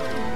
you.